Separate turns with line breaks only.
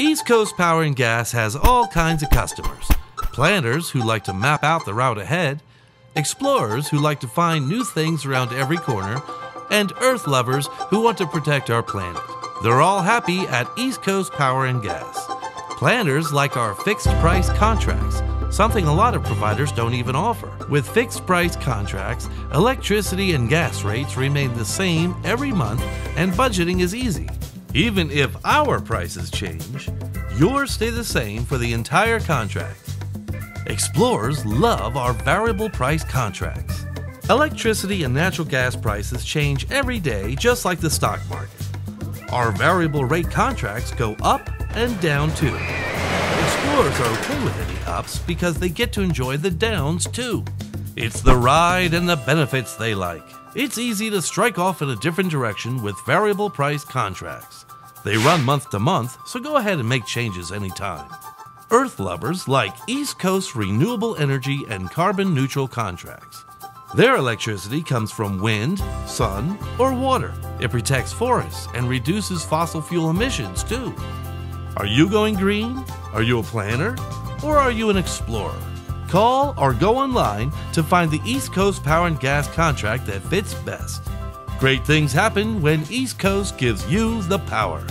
East Coast Power and Gas has all kinds of customers planners who like to map out the route ahead, explorers who like to find new things around every corner, and Earth lovers who want to protect our planet. They're all happy at East Coast Power and Gas. Planners like our fixed price contracts, something a lot of providers don't even offer. With fixed price contracts, electricity and gas rates remain the same every month and budgeting is easy. Even if our prices change, yours stay the same for the entire contract. Explorers love our variable price contracts. Electricity and natural gas prices change every day just like the stock market. Our variable rate contracts go up and down too. Explorers are okay with any ups because they get to enjoy the downs too. It's the ride and the benefits they like. It's easy to strike off in a different direction with variable price contracts. They run month to month, so go ahead and make changes anytime. Earth lovers like East Coast renewable energy and carbon neutral contracts. Their electricity comes from wind, sun, or water. It protects forests and reduces fossil fuel emissions too. Are you going green? Are you a planner? Or are you an explorer? Call or go online to find the East Coast Power and Gas contract that fits best. Great things happen when East Coast gives you the power.